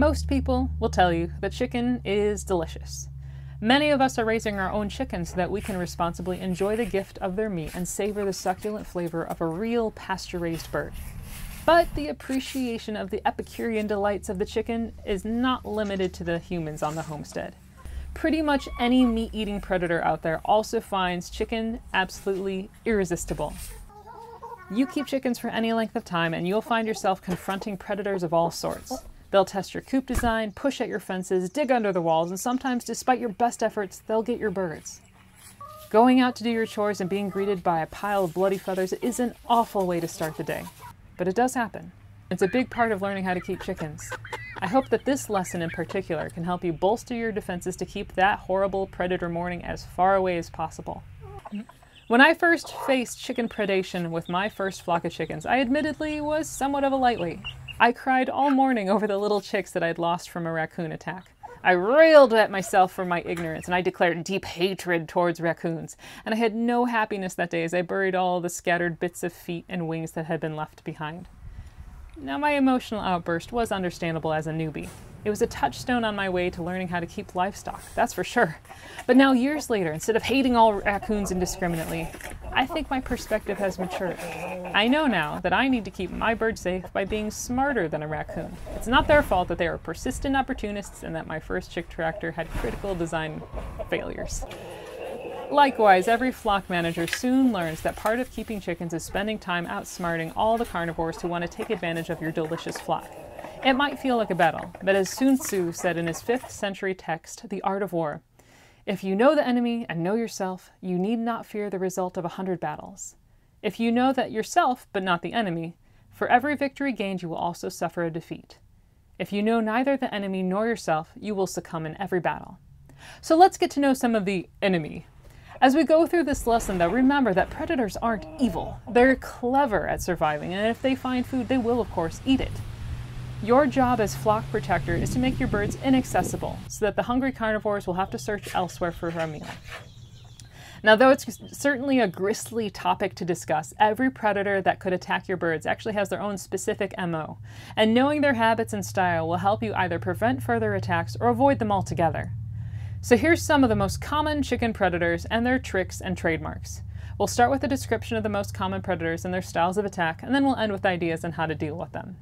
Most people will tell you that chicken is delicious. Many of us are raising our own chickens so that we can responsibly enjoy the gift of their meat and savor the succulent flavor of a real pasture raised bird. But the appreciation of the Epicurean delights of the chicken is not limited to the humans on the homestead. Pretty much any meat eating predator out there also finds chicken absolutely irresistible. You keep chickens for any length of time and you'll find yourself confronting predators of all sorts. They'll test your coop design, push at your fences, dig under the walls, and sometimes, despite your best efforts, they'll get your birds. Going out to do your chores and being greeted by a pile of bloody feathers is an awful way to start the day. But it does happen. It's a big part of learning how to keep chickens. I hope that this lesson in particular can help you bolster your defenses to keep that horrible predator morning as far away as possible. When I first faced chicken predation with my first flock of chickens, I admittedly was somewhat of a lightweight. I cried all morning over the little chicks that I'd lost from a raccoon attack. I railed at myself for my ignorance, and I declared deep hatred towards raccoons. And I had no happiness that day as I buried all the scattered bits of feet and wings that had been left behind. Now, my emotional outburst was understandable as a newbie. It was a touchstone on my way to learning how to keep livestock, that's for sure. But now, years later, instead of hating all raccoons indiscriminately, I think my perspective has matured. I know now that I need to keep my birds safe by being smarter than a raccoon. It's not their fault that they are persistent opportunists and that my first chick tractor had critical design failures. Likewise, every flock manager soon learns that part of keeping chickens is spending time outsmarting all the carnivores who want to take advantage of your delicious flock. It might feel like a battle, but as Sun Tzu said in his 5th century text, The Art of War, if you know the enemy and know yourself, you need not fear the result of a hundred battles. If you know that yourself, but not the enemy, for every victory gained you will also suffer a defeat. If you know neither the enemy nor yourself, you will succumb in every battle. So let's get to know some of the enemy. As we go through this lesson, though, remember that predators aren't evil. They're clever at surviving, and if they find food, they will, of course, eat it. Your job as flock protector is to make your birds inaccessible so that the hungry carnivores will have to search elsewhere for a meal. Now, though it's certainly a gristly topic to discuss, every predator that could attack your birds actually has their own specific MO, and knowing their habits and style will help you either prevent further attacks or avoid them altogether. So here's some of the most common chicken predators and their tricks and trademarks. We'll start with a description of the most common predators and their styles of attack, and then we'll end with ideas on how to deal with them.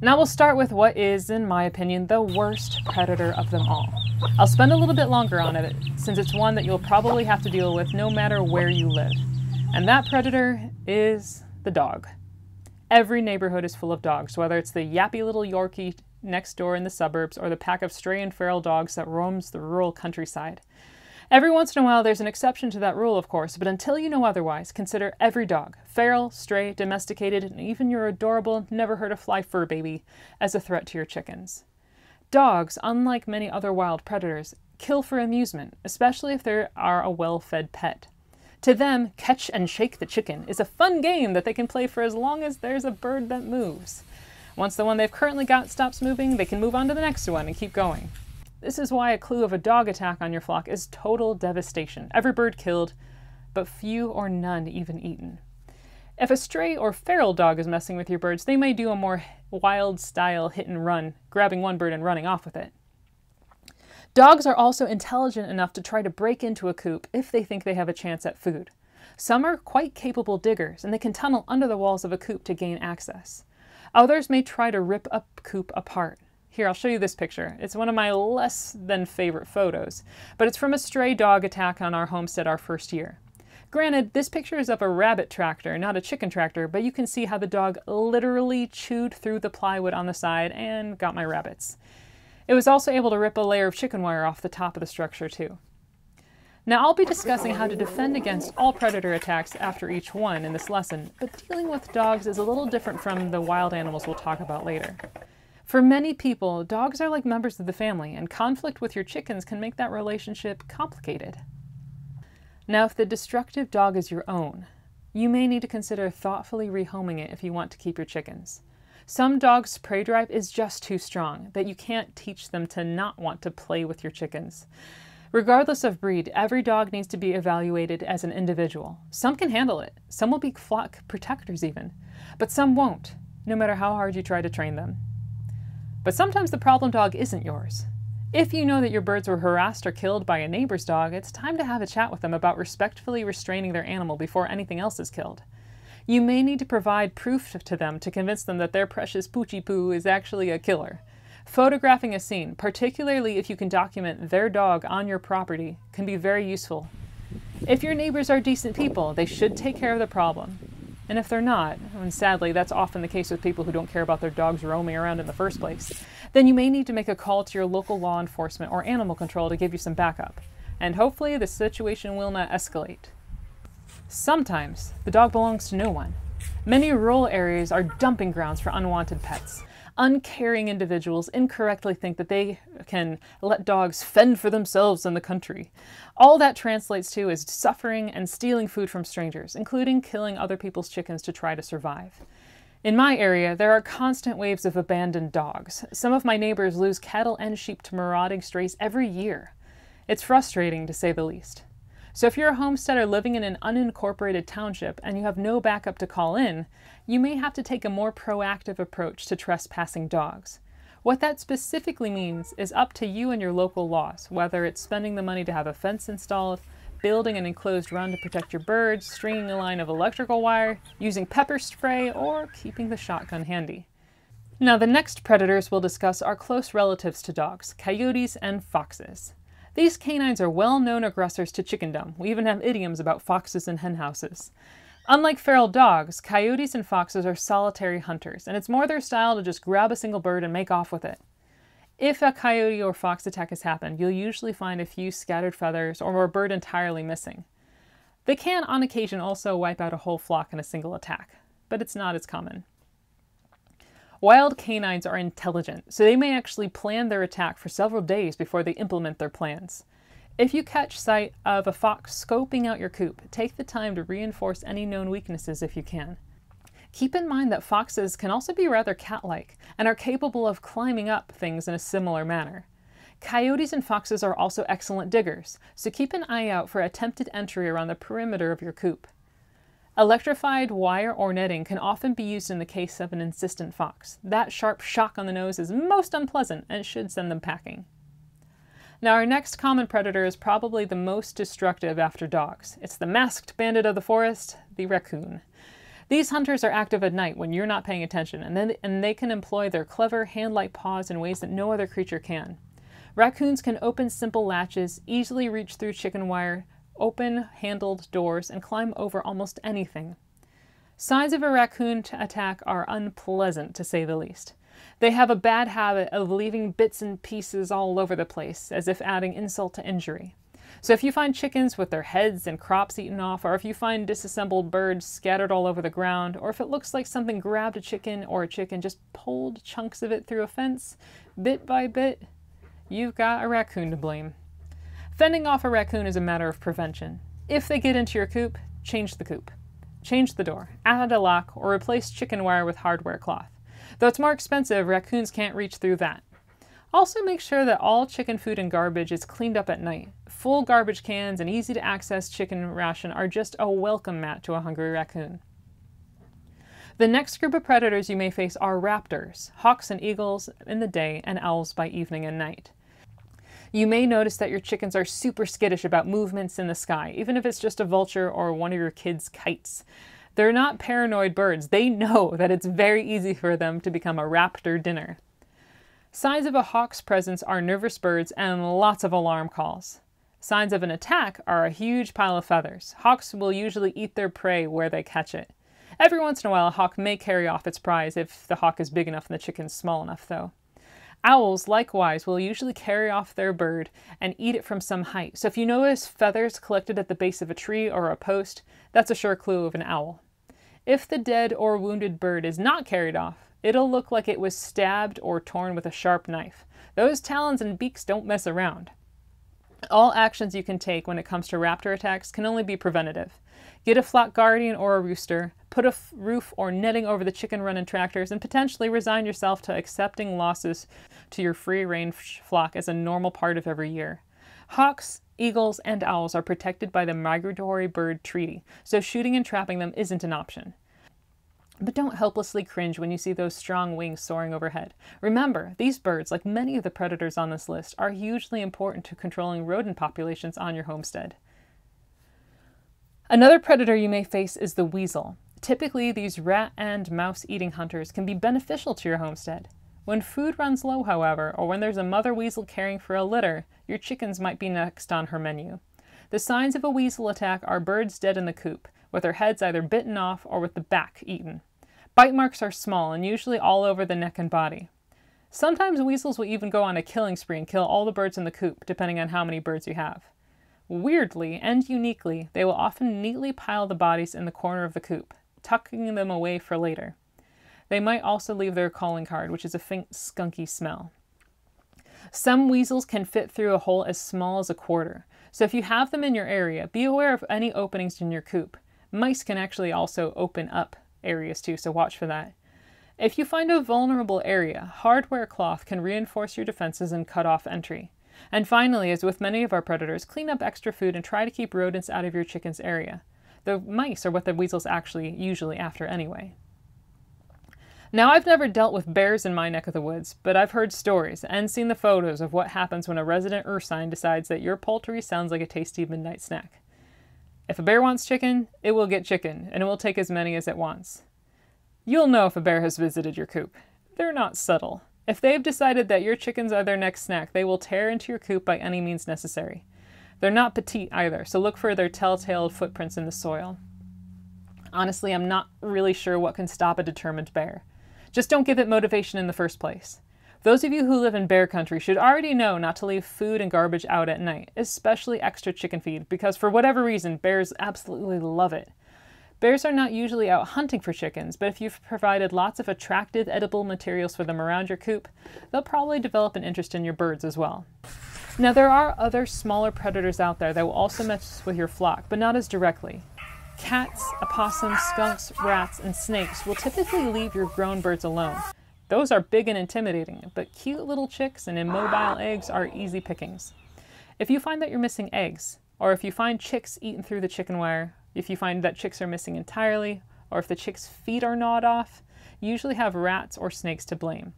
Now we'll start with what is, in my opinion, the worst predator of them all. I'll spend a little bit longer on it, since it's one that you'll probably have to deal with no matter where you live. And that predator is the dog. Every neighborhood is full of dogs, whether it's the yappy little Yorkie next door in the suburbs or the pack of stray and feral dogs that roams the rural countryside. Every once in a while, there's an exception to that rule, of course, but until you know otherwise, consider every dog, feral, stray, domesticated, and even your adorable, never heard a fly fur baby, as a threat to your chickens. Dogs, unlike many other wild predators, kill for amusement, especially if they are a well fed pet. To them, catch and shake the chicken is a fun game that they can play for as long as there's a bird that moves. Once the one they've currently got stops moving, they can move on to the next one and keep going. This is why a clue of a dog attack on your flock is total devastation. Every bird killed, but few or none even eaten. If a stray or feral dog is messing with your birds, they may do a more wild style hit and run, grabbing one bird and running off with it. Dogs are also intelligent enough to try to break into a coop if they think they have a chance at food. Some are quite capable diggers, and they can tunnel under the walls of a coop to gain access. Others may try to rip a coop apart. Here, I'll show you this picture. It's one of my less than favorite photos, but it's from a stray dog attack on our homestead our first year. Granted, this picture is of a rabbit tractor, not a chicken tractor, but you can see how the dog literally chewed through the plywood on the side and got my rabbits. It was also able to rip a layer of chicken wire off the top of the structure too. Now I'll be discussing how to defend against all predator attacks after each one in this lesson, but dealing with dogs is a little different from the wild animals we'll talk about later. For many people, dogs are like members of the family, and conflict with your chickens can make that relationship complicated. Now, if the destructive dog is your own, you may need to consider thoughtfully rehoming it if you want to keep your chickens. Some dogs' prey drive is just too strong that you can't teach them to not want to play with your chickens. Regardless of breed, every dog needs to be evaluated as an individual. Some can handle it, some will be flock protectors even, but some won't, no matter how hard you try to train them. But sometimes the problem dog isn't yours. If you know that your birds were harassed or killed by a neighbor's dog, it's time to have a chat with them about respectfully restraining their animal before anything else is killed. You may need to provide proof to them to convince them that their precious Poochie Poo is actually a killer. Photographing a scene, particularly if you can document their dog on your property, can be very useful. If your neighbors are decent people, they should take care of the problem. And if they're not, and sadly that's often the case with people who don't care about their dogs roaming around in the first place, then you may need to make a call to your local law enforcement or animal control to give you some backup. And hopefully the situation will not escalate. Sometimes the dog belongs to no one. Many rural areas are dumping grounds for unwanted pets uncaring individuals incorrectly think that they can let dogs fend for themselves in the country. All that translates to is suffering and stealing food from strangers, including killing other people's chickens to try to survive. In my area, there are constant waves of abandoned dogs. Some of my neighbors lose cattle and sheep to marauding strays every year. It's frustrating, to say the least. So if you're a homesteader living in an unincorporated township and you have no backup to call in, you may have to take a more proactive approach to trespassing dogs. What that specifically means is up to you and your local laws, whether it's spending the money to have a fence installed, building an enclosed run to protect your birds, stringing a line of electrical wire, using pepper spray, or keeping the shotgun handy. Now, the next predators we'll discuss are close relatives to dogs, coyotes and foxes. These canines are well-known aggressors to chickendom. We even have idioms about foxes and henhouses. Unlike feral dogs, coyotes and foxes are solitary hunters, and it's more their style to just grab a single bird and make off with it. If a coyote or fox attack has happened, you'll usually find a few scattered feathers or a bird entirely missing. They can, on occasion, also wipe out a whole flock in a single attack, but it's not as common. Wild canines are intelligent, so they may actually plan their attack for several days before they implement their plans. If you catch sight of a fox scoping out your coop, take the time to reinforce any known weaknesses if you can. Keep in mind that foxes can also be rather cat-like and are capable of climbing up things in a similar manner. Coyotes and foxes are also excellent diggers, so keep an eye out for attempted entry around the perimeter of your coop. Electrified wire or netting can often be used in the case of an insistent fox. That sharp shock on the nose is most unpleasant and should send them packing. Now our next common predator is probably the most destructive after dogs. It's the masked bandit of the forest, the raccoon. These hunters are active at night when you're not paying attention, and, then, and they can employ their clever hand-like paws in ways that no other creature can. Raccoons can open simple latches, easily reach through chicken wire, open handled doors and climb over almost anything. Signs of a raccoon attack are unpleasant, to say the least. They have a bad habit of leaving bits and pieces all over the place, as if adding insult to injury. So if you find chickens with their heads and crops eaten off, or if you find disassembled birds scattered all over the ground, or if it looks like something grabbed a chicken or a chicken just pulled chunks of it through a fence, bit by bit, you've got a raccoon to blame. Fending off a raccoon is a matter of prevention. If they get into your coop, change the coop. Change the door, add a lock, or replace chicken wire with hardware cloth. Though it's more expensive, raccoons can't reach through that. Also make sure that all chicken food and garbage is cleaned up at night. Full garbage cans and easy to access chicken ration are just a welcome mat to a hungry raccoon. The next group of predators you may face are raptors, hawks and eagles in the day and owls by evening and night. You may notice that your chickens are super skittish about movements in the sky, even if it's just a vulture or one of your kids' kites. They're not paranoid birds. They know that it's very easy for them to become a raptor dinner. Signs of a hawk's presence are nervous birds and lots of alarm calls. Signs of an attack are a huge pile of feathers. Hawks will usually eat their prey where they catch it. Every once in a while, a hawk may carry off its prize if the hawk is big enough and the chicken's small enough, though. Owls, likewise, will usually carry off their bird and eat it from some height. So if you notice feathers collected at the base of a tree or a post, that's a sure clue of an owl. If the dead or wounded bird is not carried off, it'll look like it was stabbed or torn with a sharp knife. Those talons and beaks don't mess around. All actions you can take when it comes to raptor attacks can only be preventative. Get a flock guardian or a rooster, put a roof or netting over the chicken run and tractors, and potentially resign yourself to accepting losses to your free range flock as a normal part of every year. Hawks, eagles, and owls are protected by the Migratory Bird Treaty, so shooting and trapping them isn't an option. But don't helplessly cringe when you see those strong wings soaring overhead. Remember, these birds, like many of the predators on this list, are hugely important to controlling rodent populations on your homestead. Another predator you may face is the weasel. Typically, these rat and mouse eating hunters can be beneficial to your homestead. When food runs low, however, or when there's a mother weasel caring for a litter, your chickens might be next on her menu. The signs of a weasel attack are birds dead in the coop, with their heads either bitten off or with the back eaten. Bite marks are small and usually all over the neck and body. Sometimes weasels will even go on a killing spree and kill all the birds in the coop, depending on how many birds you have. Weirdly and uniquely, they will often neatly pile the bodies in the corner of the coop, tucking them away for later. They might also leave their calling card, which is a faint skunky smell. Some weasels can fit through a hole as small as a quarter, so if you have them in your area, be aware of any openings in your coop. Mice can actually also open up areas too, so watch for that. If you find a vulnerable area, hardware cloth can reinforce your defenses and cut off entry. And finally, as with many of our predators, clean up extra food and try to keep rodents out of your chicken's area. The mice are what the weasel's actually usually after anyway. Now, I've never dealt with bears in my neck of the woods, but I've heard stories and seen the photos of what happens when a resident ursine decides that your poultry sounds like a tasty midnight snack. If a bear wants chicken, it will get chicken, and it will take as many as it wants. You'll know if a bear has visited your coop. They're not subtle. If they've decided that your chickens are their next snack, they will tear into your coop by any means necessary. They're not petite either, so look for their telltale footprints in the soil. Honestly, I'm not really sure what can stop a determined bear. Just don't give it motivation in the first place. Those of you who live in bear country should already know not to leave food and garbage out at night, especially extra chicken feed, because for whatever reason, bears absolutely love it. Bears are not usually out hunting for chickens, but if you've provided lots of attractive edible materials for them around your coop, they'll probably develop an interest in your birds as well. Now, there are other smaller predators out there that will also mess with your flock, but not as directly. Cats, opossums, skunks, rats, and snakes will typically leave your grown birds alone. Those are big and intimidating, but cute little chicks and immobile eggs are easy pickings. If you find that you're missing eggs, or if you find chicks eaten through the chicken wire, if you find that chicks are missing entirely, or if the chicks' feet are gnawed off, you usually have rats or snakes to blame.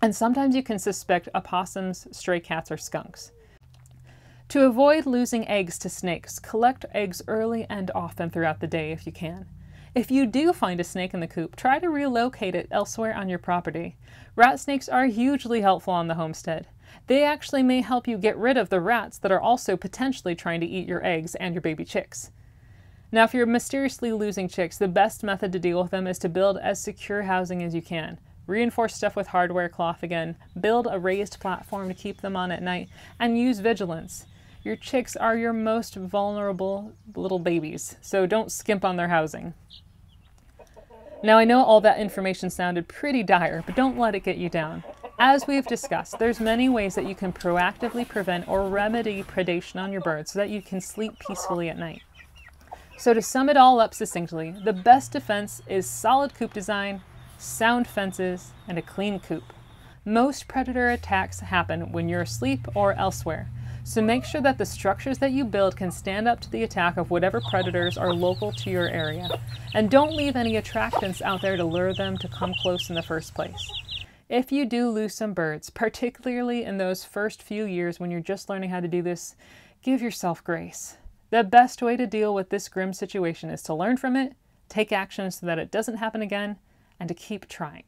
And sometimes you can suspect opossums, stray cats, or skunks. To avoid losing eggs to snakes, collect eggs early and often throughout the day if you can. If you do find a snake in the coop, try to relocate it elsewhere on your property. Rat snakes are hugely helpful on the homestead. They actually may help you get rid of the rats that are also potentially trying to eat your eggs and your baby chicks. Now, if you're mysteriously losing chicks, the best method to deal with them is to build as secure housing as you can. Reinforce stuff with hardware cloth again, build a raised platform to keep them on at night, and use vigilance. Your chicks are your most vulnerable little babies, so don't skimp on their housing. Now, I know all that information sounded pretty dire, but don't let it get you down. As we've discussed, there's many ways that you can proactively prevent or remedy predation on your birds so that you can sleep peacefully at night. So to sum it all up succinctly, the best defense is solid coop design, sound fences, and a clean coop. Most predator attacks happen when you're asleep or elsewhere, so make sure that the structures that you build can stand up to the attack of whatever predators are local to your area. And don't leave any attractants out there to lure them to come close in the first place. If you do lose some birds, particularly in those first few years when you're just learning how to do this, give yourself grace. The best way to deal with this grim situation is to learn from it, take action so that it doesn't happen again, and to keep trying.